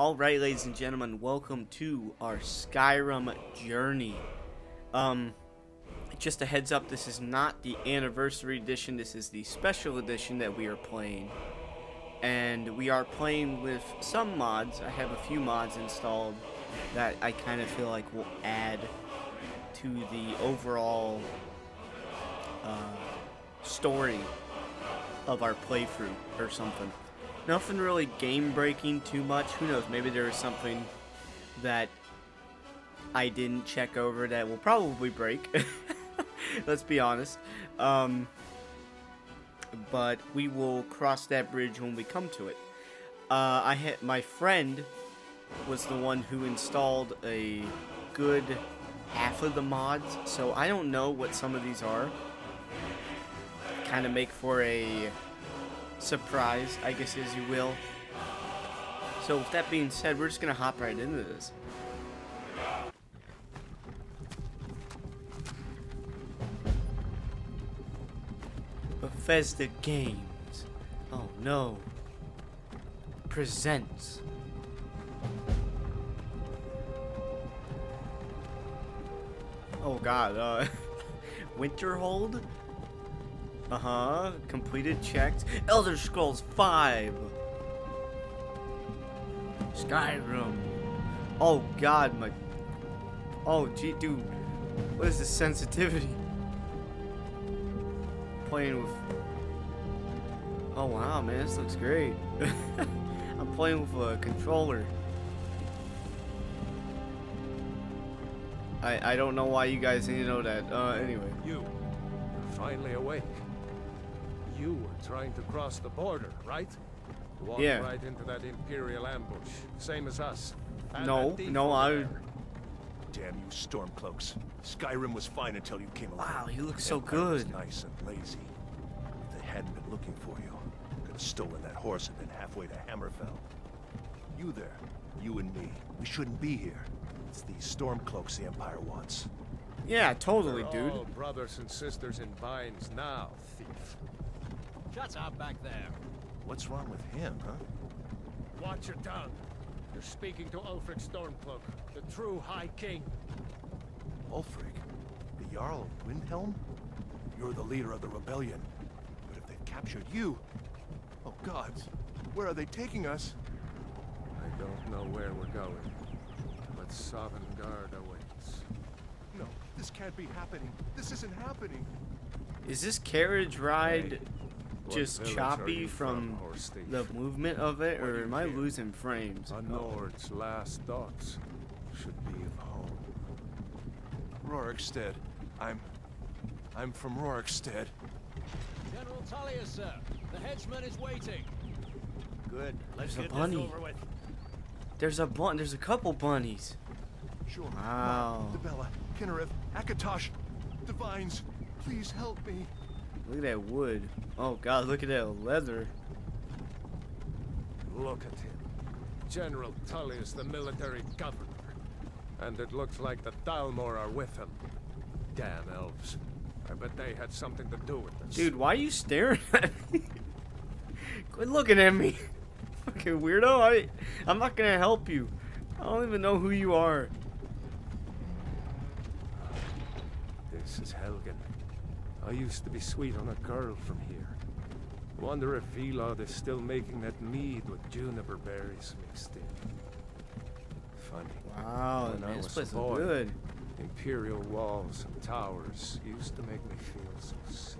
Alright, ladies and gentlemen, welcome to our Skyrim journey. Um, just a heads up, this is not the anniversary edition, this is the special edition that we are playing. And we are playing with some mods. I have a few mods installed that I kind of feel like will add to the overall uh, story of our playthrough or something. Nothing really game breaking too much. Who knows? Maybe there is something that I didn't check over that will probably break. Let's be honest. Um, but we will cross that bridge when we come to it. Uh, I had my friend was the one who installed a good half of the mods, so I don't know what some of these are. Kind of make for a surprise, I guess as you will. So with that being said, we're just gonna hop right into this. Bethesda Games. Oh no. Presents. Oh god, uh Winterhold? Uh-huh. Completed checked. Elder Scrolls 5. Skyrim. Oh god, my Oh gee dude. What is the sensitivity? Playing with Oh wow man, this looks great. I'm playing with a controller. I I don't know why you guys need to know that. Uh anyway. You, finally awake. You were trying to cross the border, right? Walked Yeah. right into that Imperial ambush, same as us. And No, no, I- there. Damn you, Stormcloaks. Skyrim was fine until you came along. Wow, you look so Empire good. nice and lazy. If they hadn't been looking for you, could have stolen that horse and been halfway to Hammerfell. You there, you and me, we shouldn't be here. It's these Stormcloaks the Empire wants. Yeah, totally, We're dude. all brothers and sisters in binds now, thief. Shut up back there. What's wrong with him, huh? Watch your tongue. You're speaking to Ulfric Stormcloak, the true High King. Ulfric, the Jarl of Windhelm? You're the leader of the rebellion. But if they've captured you... Oh gods, where are they taking us? I don't know where we're going, but Sovngarde awaits. No, this can't be happening. This isn't happening. Is this carriage ride Hey, what just choppy you from the movement of it, or am I losing frames? A Nord's last thoughts should be of home. Rorikstead. I'm... I'm from Rorikstead. General Tullius, sir. The henchman is waiting. Good. Let's There's a get bunny. this over with. There's a bun. There's a couple bunnies. Sure. Wow. Dibella, Kynareth, Akatosh, Divines, please help me. Look at that wood. Oh god, look at that leather. Look at him. General Tullius, the military governor. And it looks like the Thalmor are with him. Damn elves. I bet they had something to do with this. Dude, why are you staring at me? Quit looking at me. Fucking weirdo. I, I'm not gonna help you. I don't even know who you are. This is Helgen. I used to be sweet on a girl from here. Wonder if Vilod is still making that mead with juniper berries mixed in. Funny. Wow, When I man, this was a place is boy. good. Imperial walls and towers used to make me feel so safe.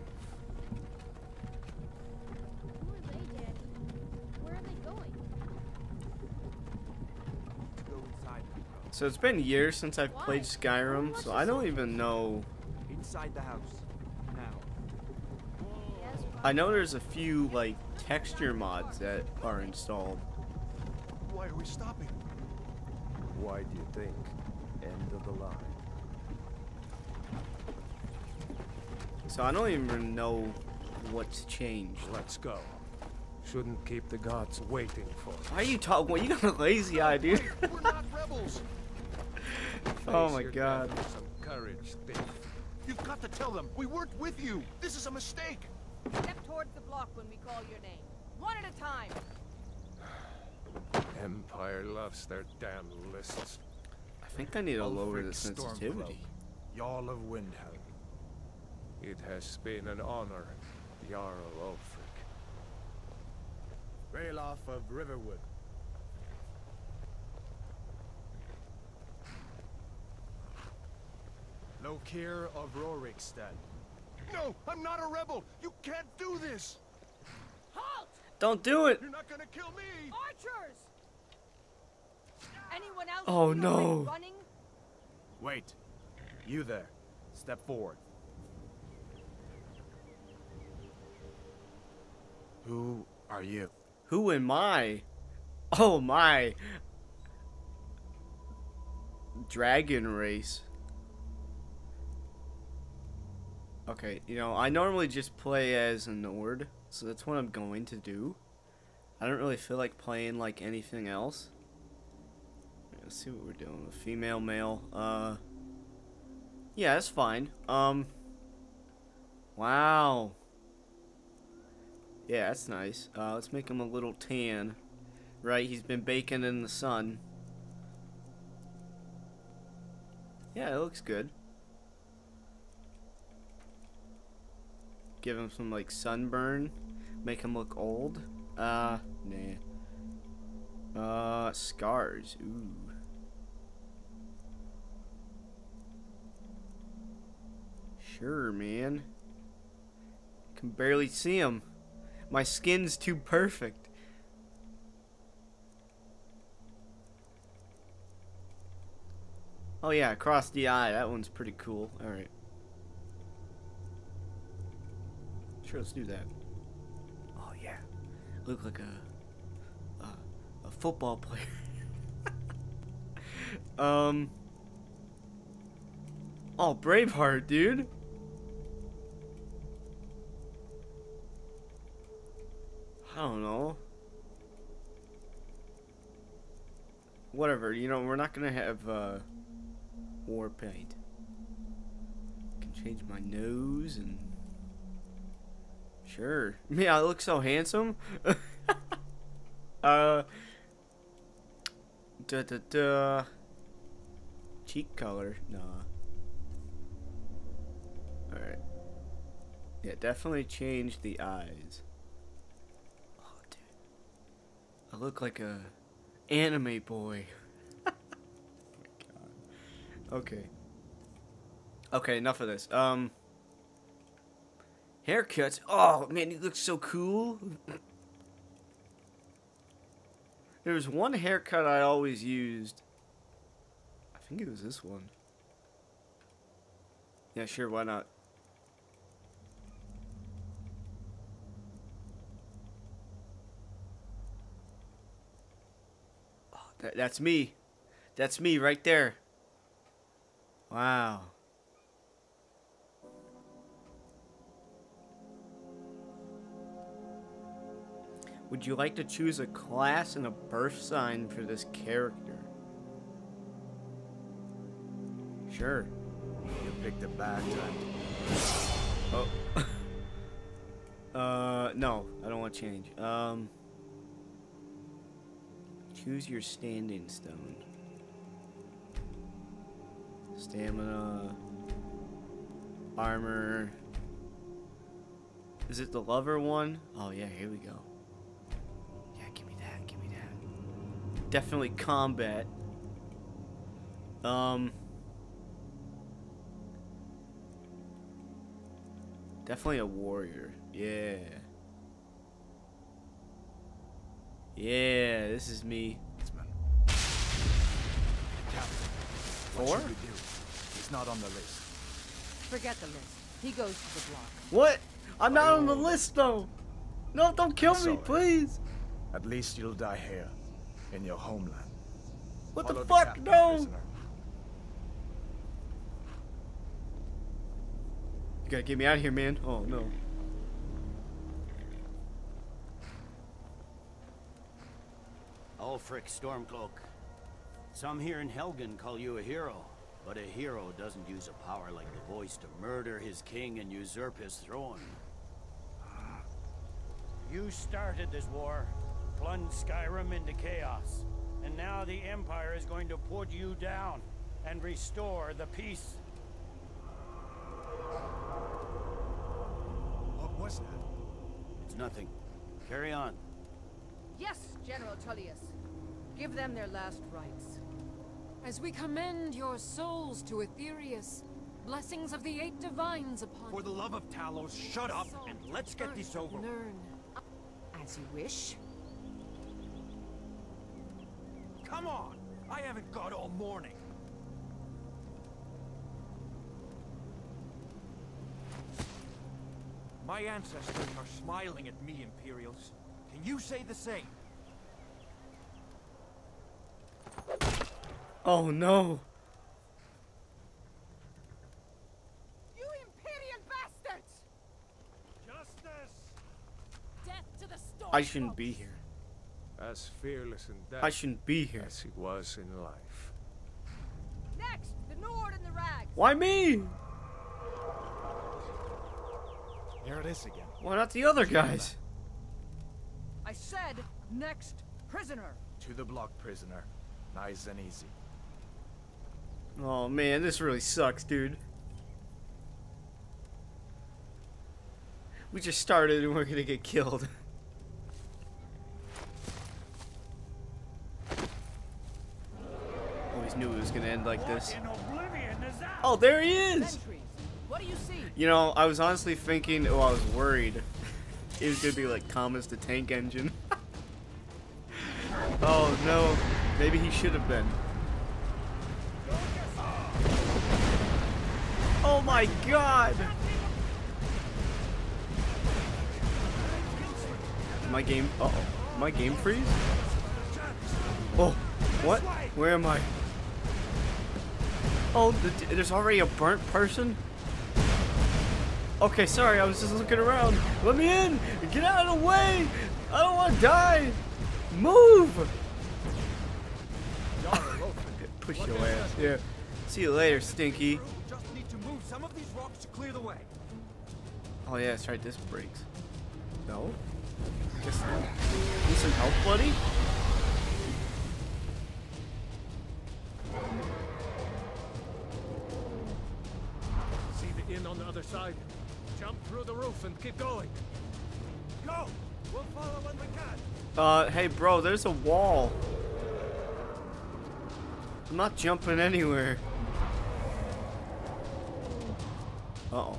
Who are they, Daddy? Where are they going? Go inside. So it's been years since I've played Skyrim, so I don't even know. Inside the house. Now. Yes, I know there's a few like texture mods that are installed. Why are we stopping? Why do you think? End of the line. So I don't even know what's changed. Let's go. Shouldn't keep the gods waiting for us. Why are you talking? Well, you got a lazy eye, dude. We're not rebels. Oh my God. Some courage, thief. You've got to tell them we worked with you. This is a mistake. Step towards the block when we call your name. One at a time. Empire loves their damn lists. I think I need to lower the Ulfric Stormcloak, sensitivity. Jarl of Windhelm. It has been an honor, Jarl Ulfric. Ralof of Riverwood. Lokir of Rorikstead. No, I'm not a rebel. You can't do this. Halt! Don't do it! You're not gonna kill me. Archers! Anyone else? Oh, no. Running? Wait. You there. Step forward. Who are you? Who am I? Oh my. Dragon race. Okay, you know, I normally just play as a Nord, so that's what I'm going to do. I don't really feel like playing like anything else. Let's see what we're doing. Female, male. Uh, yeah, that's fine. Um, wow. Yeah, that's nice. Uh, let's make him a little tan. Right, he's been baking in the sun. Yeah, it looks good. Give him some, like, sunburn. Make him look old. Uh, nah. Uh, scars. Ooh. Sure, man. Can barely see him. My skin's too perfect. Oh yeah, across the eye. That one's pretty cool. All right. Sure, let's do that. Oh yeah, look like a a, a football player. um. Oh, Braveheart, dude. I don't know. Whatever, you know, we're not gonna have uh, war paint. Can change my nose and sure. Yeah, I look so handsome. uh, da da da. Cheek color, nah. All right. Yeah, definitely change the eyes. Oh, dude. I look like a anime boy. oh. Okay. Okay, enough of this. Um haircuts. Oh man, he looks so cool. there was one haircut I always used. I think it was this one. Yeah, sure, why not? Oh, that, that's me. That's me right there. Wow. Would you like to choose a class and a birth sign for this character? Sure. You picked a bad time. Oh. uh, no, I don't want to change. Um, choose your standing stone. Stamina, armor. Is it the lover one? Oh yeah, here we go. Definitely combat. Um. Definitely a warrior. Yeah. Yeah, this is me. Four? what should we do? He's not on the list. Forget the list. He goes to the block. What? I'm not on the list though. No, don't kill me, please. At least you'll die here, in your homeland. What Follow the fuck? captain, No. prisoner. You gotta get me out of here, man. Oh no. Ulfric Stormcloak. Some here in Helgen call you a hero, but a hero doesn't use a power like the voice to murder his king and usurp his throne. Ah. You started this war. Plunged Skyrim into chaos. And now the Empire is going to put you down and restore the peace. What was that? It's nothing. Carry on. Yes, General Tullius. Give them their last rites. As we commend your souls to Aetherius, blessings of the eight divines upon For the love of Talos, shut up and let's get this over. with. Learn. As you wish. Come on! I haven't got all morning. My ancestors are smiling at me, Imperials. Can you say the same? Oh no. You Imperial bastards! Justice! Death to the storm. I shouldn't be here. As fearless in death I shouldn't be here. as he was in life. Next, the Nord and the Rags. Why me? Here it is again. Why not the other guys? I said next prisoner. To the block, prisoner. Nice and easy. Oh man, this really sucks, dude. We just started and we're gonna get killed. knew it was gonna end like this. in oblivion is that? Oh, there he is! What do you see? You know, I was honestly thinking, oh, I was worried. It was gonna be like Thomas the Tank Engine. oh no, maybe he should have been. Oh my god! My game, uh oh. My game freeze? Oh, what? Where am I? Oh, the, there's already a burnt person? Okay, sorry, I was just looking around. Let me in! Get out of the way! I don't want to die! Move! Push your ass. Yeah. See you later, Stinky. Just need to move some of these rocks to clear the way. Oh yeah, that's right, this breaks. No? Guess not. Need some help, buddy? On the other side. Jump through the roof and keep going. Go! We'll follow when we can. Uh, hey bro, there's a wall. I'm not jumping anywhere. Uh-oh.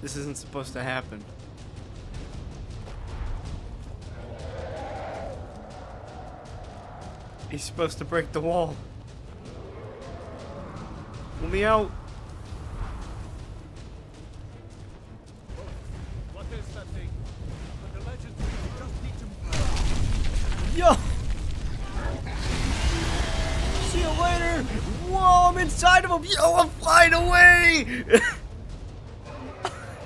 This isn't supposed to happen. He's supposed to break the wall. Let me out. Of! Yo, I'm flying away!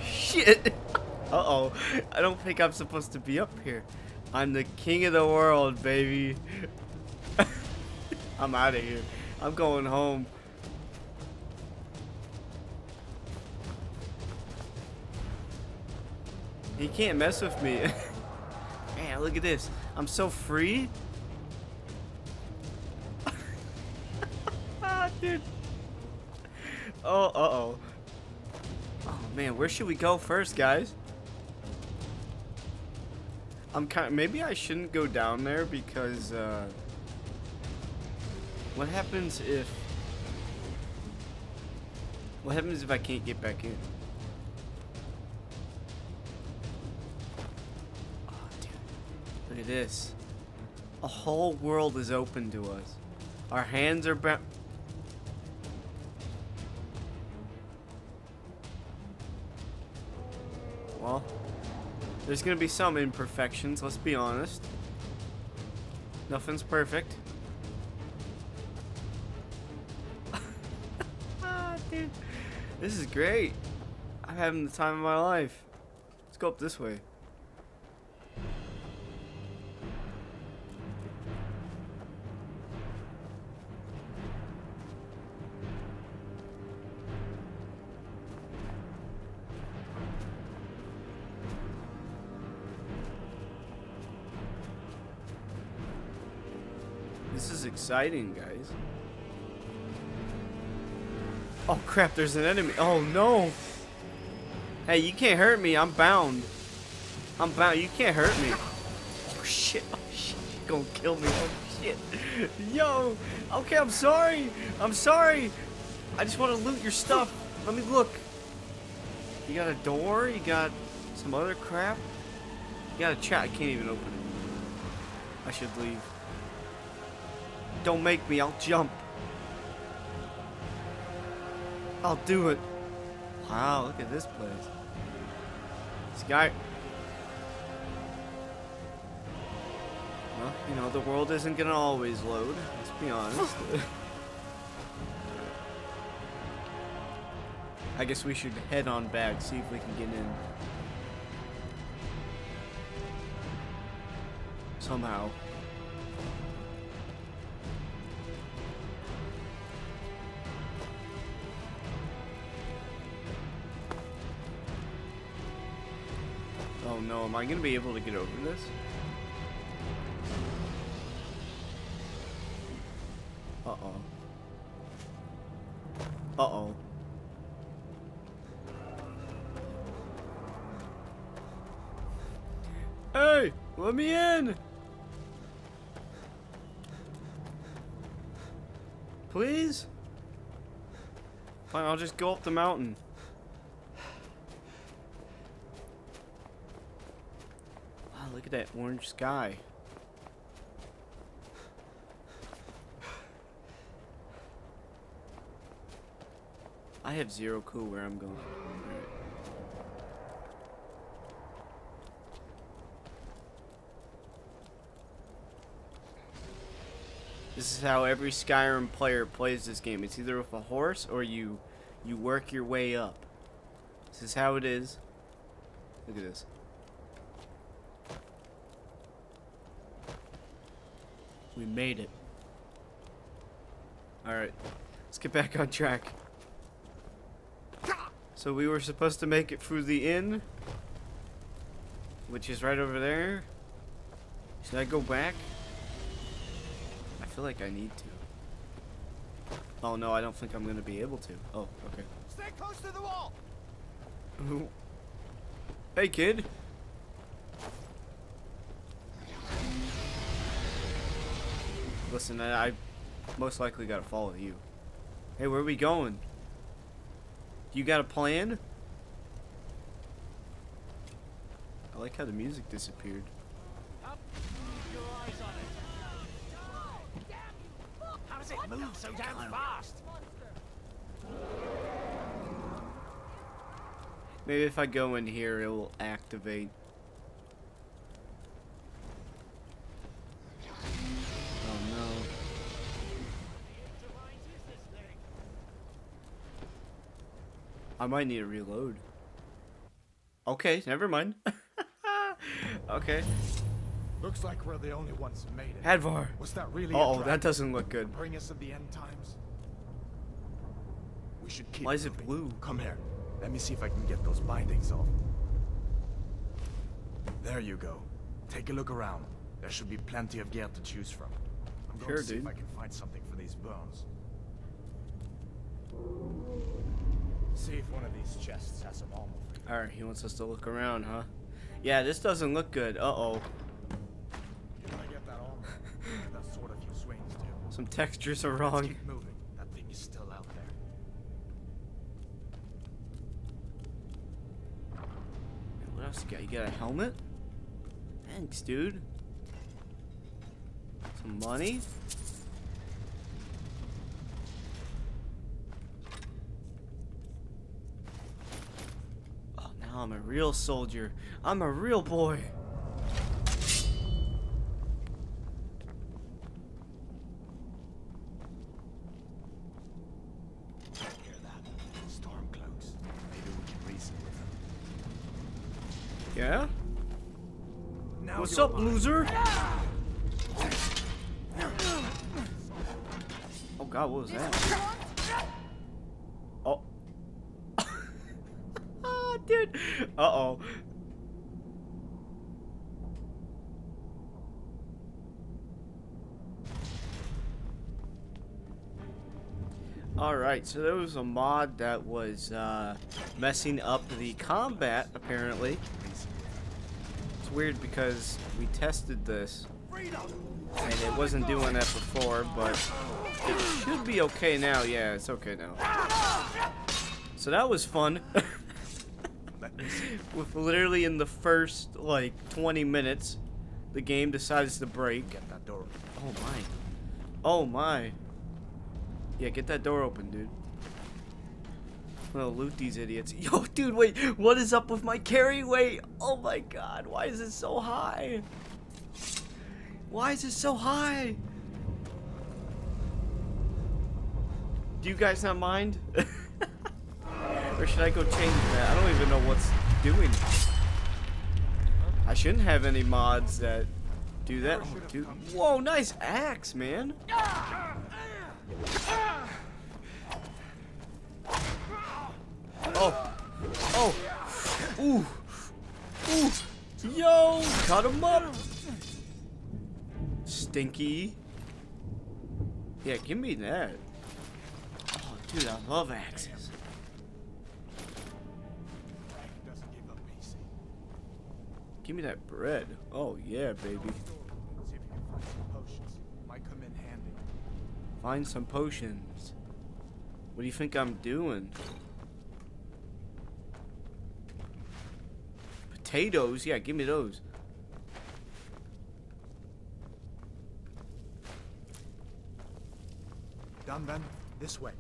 Shit! Uh-oh. I don't think I'm supposed to be up here. I'm the king of the world, baby. I'm out of here. I'm going home. He can't mess with me. Man, look at this. I'm so free. ah, dude. Oh, uh-oh. Oh, man, where should we go first, guys? I'm kind of, maybe I shouldn't go down there because, uh... What happens if... What happens if I can't get back in? Oh, dude. Look at this. A whole world is open to us. Our hands are bound. There's gonna be some imperfections, let's be honest. Nothing's perfect. ah, dude. This is great. I'm having the time of my life. Let's go up this way. Exciting, guys. Oh crap, there's an enemy. Oh no. Hey, you can't hurt me. I'm bound. I'm bound. You can't hurt me. Oh shit. Oh shit. You're gonna kill me. Oh shit. Yo. Okay, I'm sorry. I'm sorry. I just want to loot your stuff. Let me look. You got a door? You got some other crap? You got a chat. I can't even open it. I should leave. Don't make me. I'll jump. I'll do it. Wow, look at this place. This guy. Well, you know, the world isn't gonna always load. Let's be honest. I guess we should head on back, see if we can get in. Somehow. Oh no, am I gonna be able to get over this? Uh-oh. Uh-oh. Hey, let me in! Please? Fine, I'll just go up the mountain. Wow, look at that orange sky. I have zero clue where I'm going. This is how every Skyrim player plays this game. It's either with a horse or you you work your way up. This is how it is. Look at this. We made it. Alright. Let's get back on track. So we were supposed to make it through the inn. Which is right over there. Should I go back? I feel like I need to. Oh no, I don't think I'm gonna be able to. Oh, okay. Stay close to the wall! hey kid. Listen, I, I most likely gotta follow you. Hey, where are we going? You got a plan? I like how the music disappeared. Up. Keep your eyes on it. How does it move so damn fast? Maybe if I go in here, it will activate. I might need to reload. Okay, never mind. okay. Looks like we're the only ones who made it. Hadvar. Was that really Uh oh, that doesn't look good. Bring us of the end times. We should keep Why is it blue? Come here. Let me see if I can get those bindings off. There you go. Take a look around. There should be plenty of gear to choose from. I'm going Sure, to see dude. if I can find something for these bones. See if one of these chests has some armor. Alright, he wants us to look around, huh? Yeah, this doesn't look good. Uh oh. Can I get that armor? that sword a few swings do. Some textures are wrong. moving. That thing is still out there. What else you got? You got a helmet? Thanks, dude. Some money? I'm a real soldier. I'm a real boy. Hear that? Storm cloaks. Maybe we can reason with them. Yeah? Now What's up, mine. loser? Oh god, what was that? Oh. Ah, dude. Uh-oh. Alright, so there was a mod that was uh, messing up the combat, apparently. It's weird because we tested this, and it wasn't doing that before, but it should be okay now. Yeah, it's okay now. So that was fun. With literally in the first, like, 20 minutes, the game decides to break. Get that door. Oh my. Oh my. Yeah, get that door open, dude. I'm gonna loot these idiots. Yo, dude, wait. What is up with my carry weight? Oh my god. Why is it so high? Why is it so high? Do you guys not mind? or should I go change that? I don't even know what's doing. I shouldn't have any mods that do that. Oh, dude. Whoa, nice axe, man. Oh. Oh. Ooh. Ooh. Yo, cut him up. Stinky. Yeah, give me that. Oh, dude, I love axes. Give me that bread. Oh, yeah, baby. Find some potions. What do you think I'm doing? Potatoes? Yeah, give me those. Done then? This way.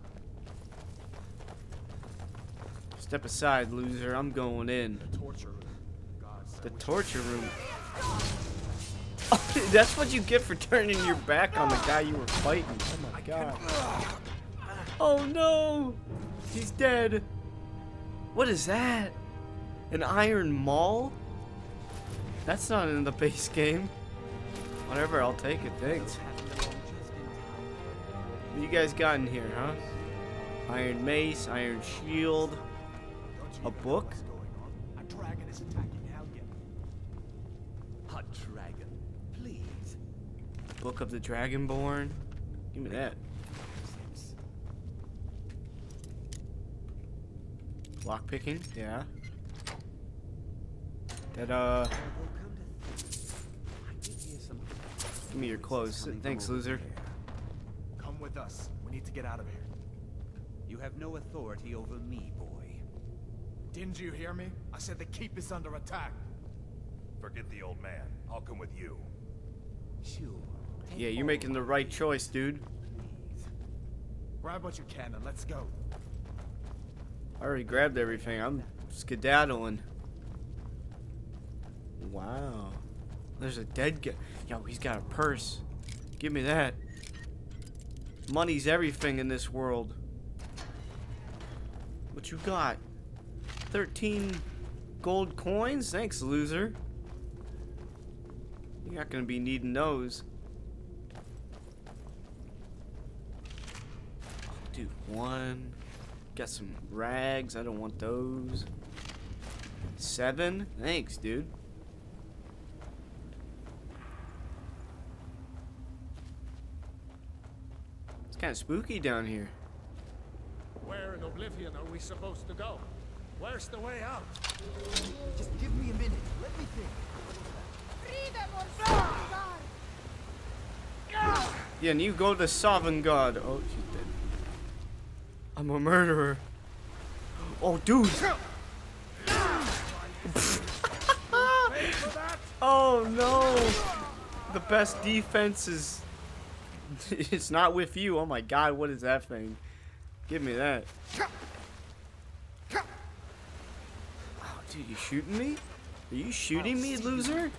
Step aside, loser. I'm going in. The torture room. God, The torture room. That's what you get for turning your back on the guy you were fighting. Oh my god. Oh no! He's dead. What is that? An iron maul? That's not in the base game. Whatever, I'll take it. Thanks. What you guys got in here, huh? Iron mace, iron shield, a book. Book of the Dragonborn. Give me that. Lock picking, yeah. That uh, give me your clothes. Thanks, loser. Come with us. We need to get out of here. You have no authority over me, boy. Didn't you hear me? I said the keep is under attack. Forget the old man. I'll come with you. Sure. Yeah, you're making the right choice, dude. Grab what you can and let's go. I already grabbed everything. I'm skedaddling. Wow. There's a dead guy. Yo, he's got a purse. Give me that. Money's everything in this world. What you got? 13 gold coins? Thanks, loser. You're not gonna be needing those. Dude, one. Got some rags. I don't want those. Seven? Thanks, dude. It's kind of spooky down here. Where in Oblivion are we supposed to go? Where's the way out? Just give me a minute. Let me think. Yeah, and you go to Sovngarde. Oh, she's dead. I'm a murderer. Oh, dude. oh, no. The best defense is... it's not with you. Oh, my God. What is that thing? Give me that. Oh, dude, you shooting me? Are you shooting me, loser?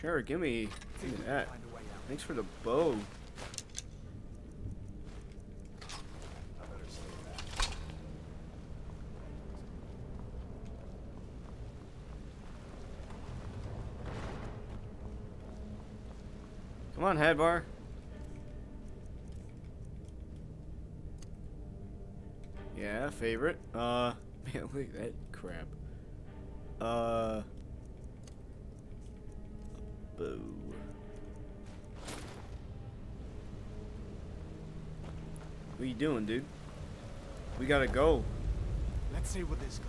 Sure, give me, give me that. Thanks for the bow. Come on, Hadvar. Yeah, favorite. Uh, man, look at that crap. Uh, boo. What you doing, dude? We gotta go. Let's see where this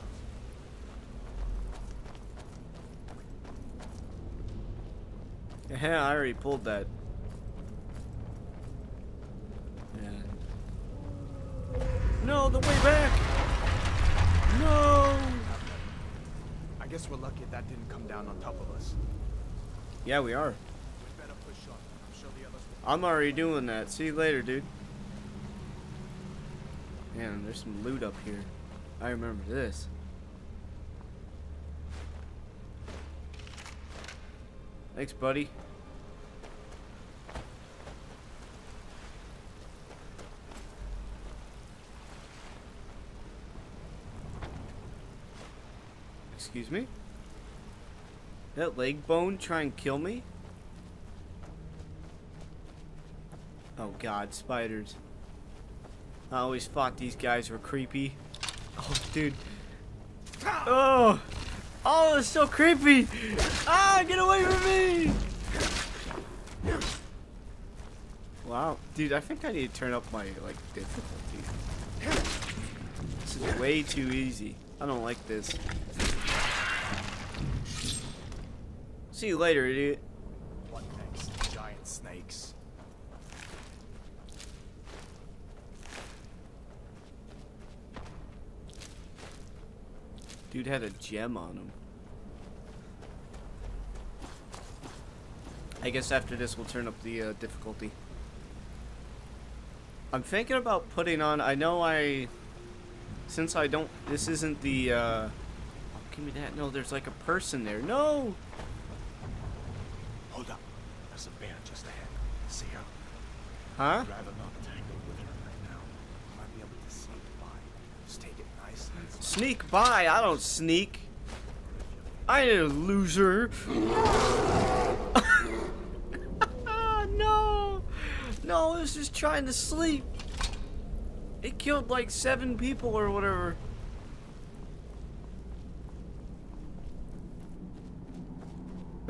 goes. Yeah, I already pulled that. Yeah, we are. I'm already doing that. See you later, dude. Man, there's some loot up here. I remember this. Thanks, buddy. Excuse me? That leg bone try and kill me? Oh god, spiders. I always thought these guys were creepy. Oh, dude. Oh! Oh, it's so creepy! Ah, get away from me! Wow, dude, I think I need to turn up my, like, difficulty. This is way too easy. I don't like this. See you later, idiot. What next? Giant snakes. Dude had a gem on him. I guess after this we'll turn up the uh, difficulty. I'm thinking about putting on, I know I, since I don't, this isn't the, uh, oh, give me that, no, there's like a person there, no! Hold up. There's a bear just ahead. See her? Huh? Rather not with her right now. Might be able to sneak by. Just take it nice and. Sneak by, I don't sneak. I ain't a loser. no! No, it was just trying to sleep. It killed like seven people or whatever.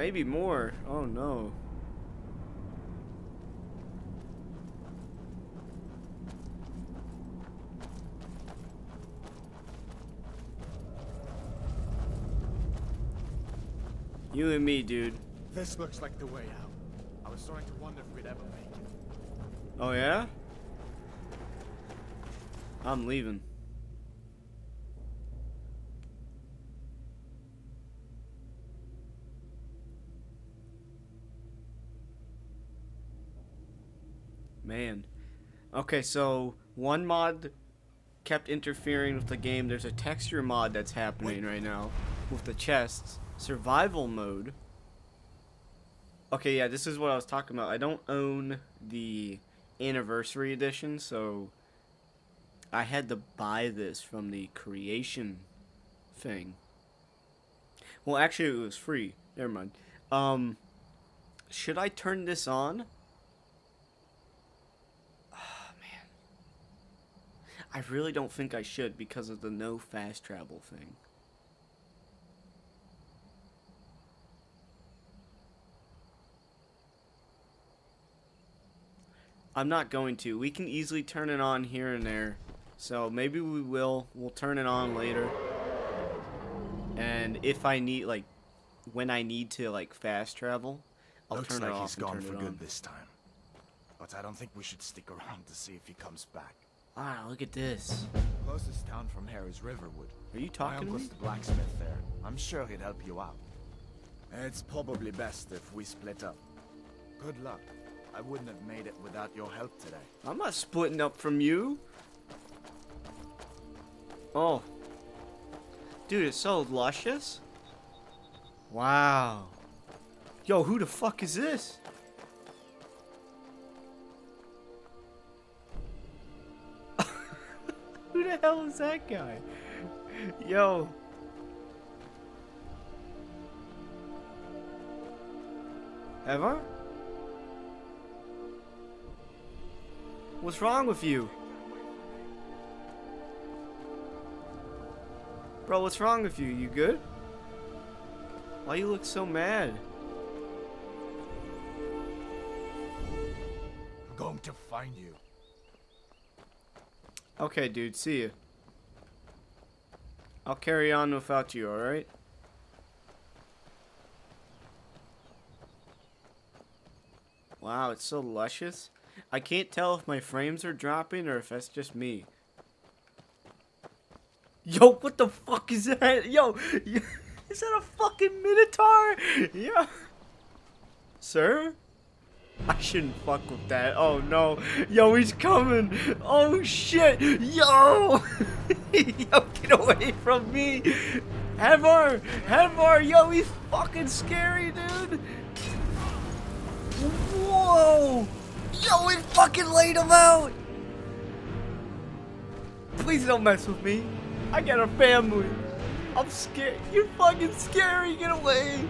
Maybe more. Oh no. You and me, dude. This looks like the way out. I was starting to wonder if we'd ever make it. Oh yeah? I'm leaving. Man. Okay, so one mod kept interfering with the game. There's a texture mod that's happening right now with the chests. Survival mode. Okay, yeah, this is what I was talking about. I don't own the anniversary edition, so I had to buy this from the creation thing. Well, actually, it was free. Never mind. Um, should I turn this on? Oh, man. I really don't think I should because of the no fast travel thing. I'm not going to. We can easily turn it on here and there. So maybe we will. We'll turn it on later. And if I need, like, when I need to, like, fast travel, I'll Looks turn like it off he's gone for good on. this time. But I don't think we should stick around to see if he comes back. Ah, look at this. Closest town from here is Riverwood. Are you My talking to uncle's me? the blacksmith there. I'm sure he'd help you out. It's probably best if we split up. Good luck. I wouldn't have made it without your help today. I'm not splitting up from you. Oh. Dude, it's so luscious. Wow. Yo, who the fuck is this? Hell is that guy? Yo. Ever? What's wrong with you? Bro, what's wrong with you? You good? Why you look so mad? I'm going to find you. Okay, dude, see you. I'll carry on without you, alright? Wow, it's so luscious. I can't tell if my frames are dropping or if that's just me. Yo, what the fuck is that? Yo, is that a fucking Minotaur? Yeah. Sir? I shouldn't fuck with that. Oh no. Yo, he's coming. Oh shit. Yo. yo, get away from me. Hadvar. Hadvar. Yo, he's fucking scary, dude. Whoa. Yo, we fucking laid him out. Please don't mess with me. I got a family. I'm scared. You're fucking scary. Get away.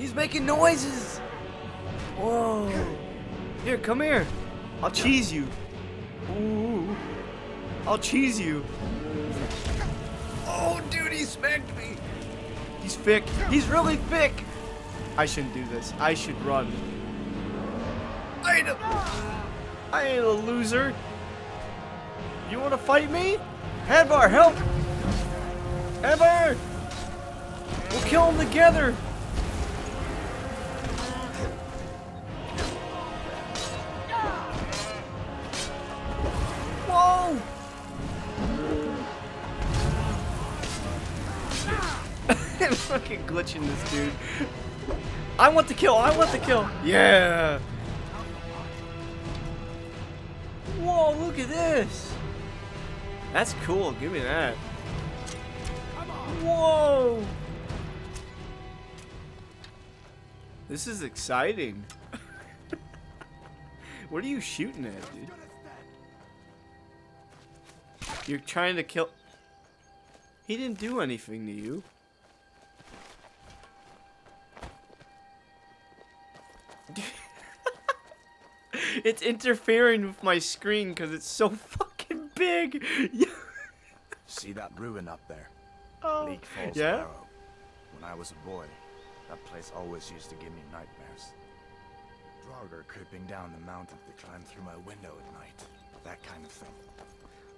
He's making noises. Whoa. Here, come here. I'll cheese you. Ooh. I'll cheese you. Oh, dude, he smacked me. He's thick. He's really thick. I shouldn't do this. I should run. I ain't a, I ain't a loser. You want to fight me? Hadvar, help! Hadvar! We'll kill them together. Fucking glitching this dude. I want the kill. I want the kill. Yeah. Whoa, look at this. That's cool. Give me that. Whoa. This is exciting. what are you shooting at, dude? You're trying to kill... He didn't do anything to you. it's interfering with my screen because it's so fucking big. See that ruin up there? Oh, Bleak Falls yeah? Barrow. When I was a boy, that place always used to give me nightmares. Draugr creeping down the mountain to climb through my window at night. That kind of thing.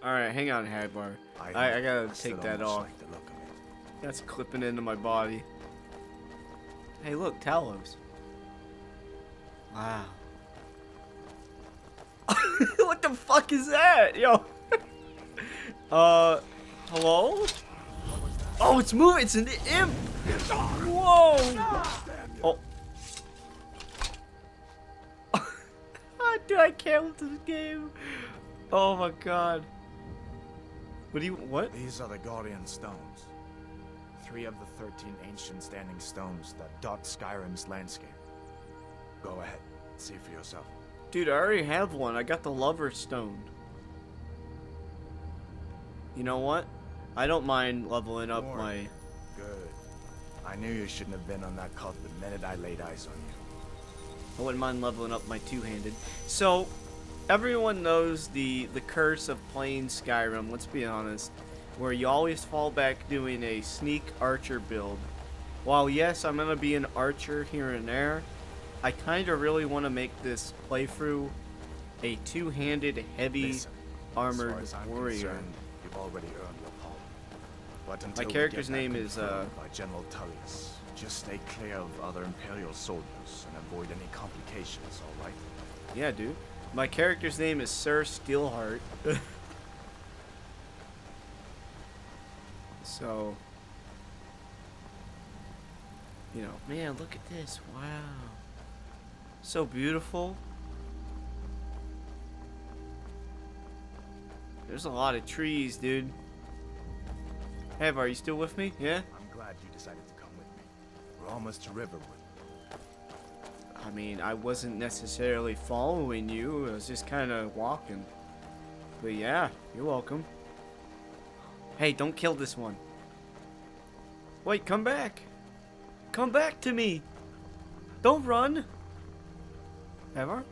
Alright, hang on, Hadvar. I, I, gotta take that off. Like of. That's clipping into my body. Hey, look, Talos. Wow. what the fuck is that? Yo. uh, hello? Oh, it's moving. It's an imp. Whoa. Oh. Dude, I can't with this game. Oh my god. What do you, what? These are the Guardian Stones. Three of the 13 ancient standing stones that dot Skyrim's landscape. Go ahead, see for yourself. Dude, I already have one. I got the Lover Stone. You know what? I don't mind leveling up More. my... Good. I knew you shouldn't have been on that cult the minute I laid eyes on you. I wouldn't mind leveling up my two-handed. So, everyone knows the, the curse of playing Skyrim, let's be honest, where you always fall back doing a sneak archer build. While yes, I'm going to be an archer here and there, I kind of really want to make this playthrough a two-handed, heavy, Listen, armored as as warrior. you've already earned your palm. But until we character's name is, uh, by General Tullius, just stay clear of other Imperial soldiers and avoid any complications, all right? Yeah, dude. My character's name is Sir Steelheart. so, you know, man, look at this. Wow. So beautiful. There's a lot of trees, dude. Have, are you still with me? Yeah? I'm glad you decided to come with me. We're almost to Riverwood. I mean, I wasn't necessarily following you. I was just kind of walking. But yeah, you're welcome. Hey, don't kill this one. Wait, come back. Come back to me. Don't run. Ever?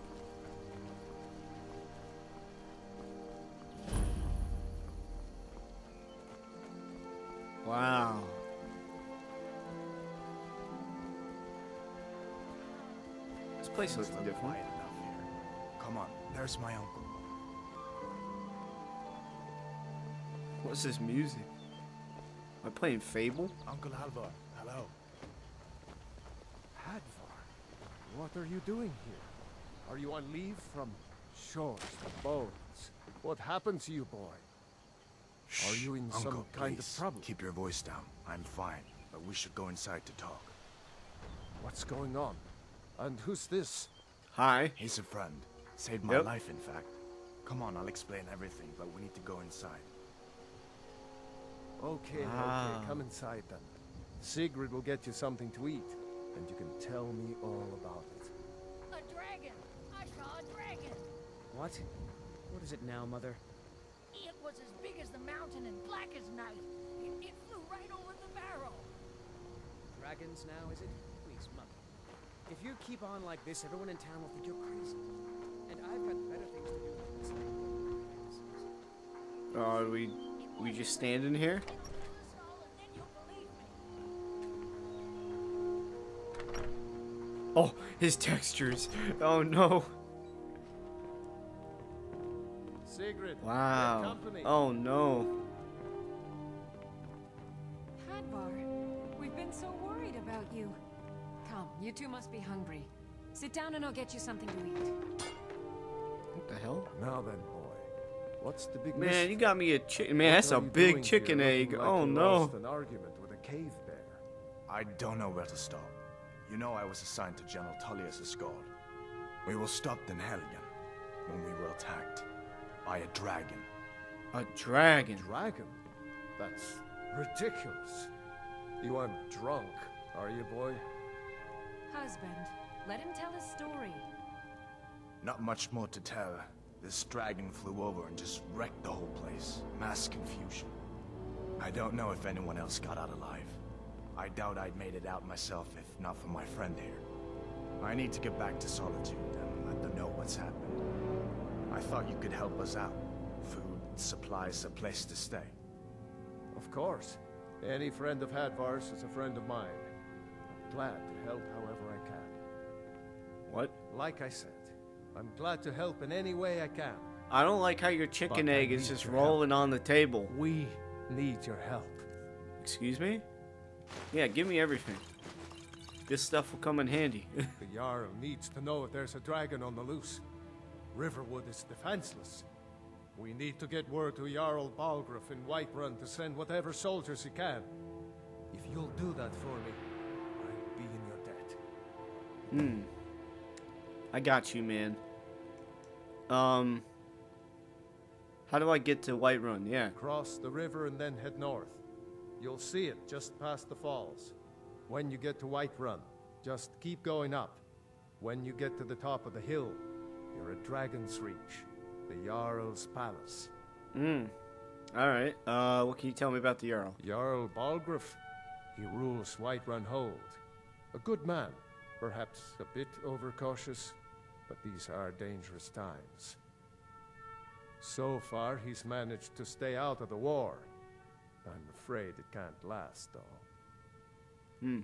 Wow. This place looks different. quiet enough here. Come on, there's my uncle. What's this music? Am I playing Fable? Uncle Alvor, hello. Hadvar, what are you doing here? Are you on leave from shores to bones? What happened to you, boy? Are you in Uncle, some kind please, of trouble? Keep your voice down. I'm fine, but we should go inside to talk. What's going on? And who's this? Hi. He's a friend. Saved my Yep. life, in fact. Come on, I'll explain everything, but we need to go inside. Okay, Ah. okay, come inside then. Sigrid will get you something to eat, and you can tell me all about it. A dragon! I saw a dragon! What? What is it now, Mother? It was as big as the mountain and black as night. It, it flew right over the barrel. Dragons now, is it? Please, Mother. If you keep on like this, everyone in town will think you're crazy. And I've got better things to do than listen to Oh, are we we just standing here? It'll kill us all and then you'll believe me. Oh, his textures. Oh no. Sigrid, Wow. Oh no. Hadvar, we've been so worried about you. Come, you two must be hungry. Sit down and I'll get you something to eat. What the hell? Now then, boy. What's the big Man, mystery? you got me a chicken. Man, What that's a big chicken here, egg. like Oh no. an argument with a cave bear. I don't know where to stop. You know I was assigned to General Tullius' guard. We were stopped in Helgen when we were attacked by a dragon. A dragon. Dragon? That's ridiculous. You aren't drunk, are you, boy? Husband, let him tell his story. Not much more to tell. This dragon flew over and just wrecked the whole place. Mass confusion. I don't know if anyone else got out alive. I doubt I'd made it out myself if not for my friend here. I need to get back to Solitude and let them know what's happened. I thought you could help us out. Food, supplies, a place to stay. Of course. Any friend of Hadvar's is a friend of mine. I'm glad to help however I can. What? Like I said, I'm glad to help in any way I can. I don't like how your chicken But egg is just your help. rolling on the table. We need your help. Excuse me? Yeah, give me everything. This stuff will come in handy. The Jarl needs to know if there's a dragon on the loose. Riverwood is defenseless. We need to get word to Jarl Balgruuf in Whiterun to send whatever soldiers he can. If you'll do that for me, I'll be in your debt. Hmm. I got you, man. Um. How do I get to Whiterun? Yeah. Cross the river and then head north. You'll see it just past the falls. When you get to Whiterun, just keep going up. When you get to the top of the hill, you're at Dragon's Reach, the Jarl's palace. Hmm. Alright. Uh, what can you tell me about the Jarl? Jarl Balgruuf, he rules Whiterun Hold. A good man, perhaps a bit overcautious, but these are dangerous times. So far, he's managed to stay out of the war. I'm afraid it can't last, though. Hmm.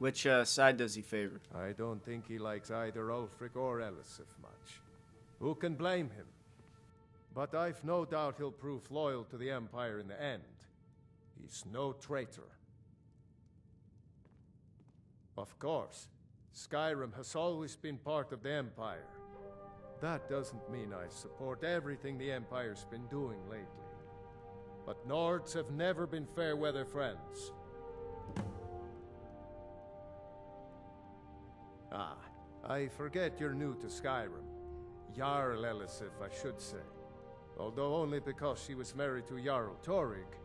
Which uh, side does he favor? I don't think he likes either Ulfric or Elisif much. Who can blame him? But I've no doubt he'll prove loyal to the Empire in the end. He's no traitor. Of course, Skyrim has always been part of the Empire. That doesn't mean I support everything the Empire's been doing lately. But Nords have never been fair weather friends. Ah, I forget you're new to Skyrim. Jarl Elisif, I should say. Although only because she was married to Jarl Torygg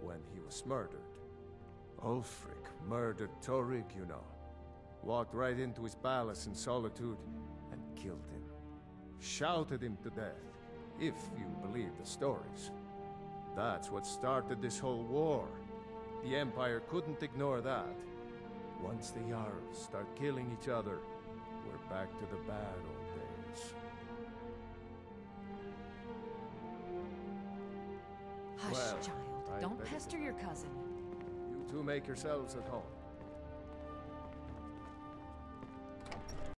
when he was murdered. Ulfric murdered Torygg, you know. Walked right into his palace in Solitude and killed him. Shouted him to death, if you believe the stories. That's what started this whole war. The Empire couldn't ignore that. Once the Yarls start killing each other, we're back to the bad old days. Hush, Well, child. I'd Don't pester your cousin. You two make yourselves at home.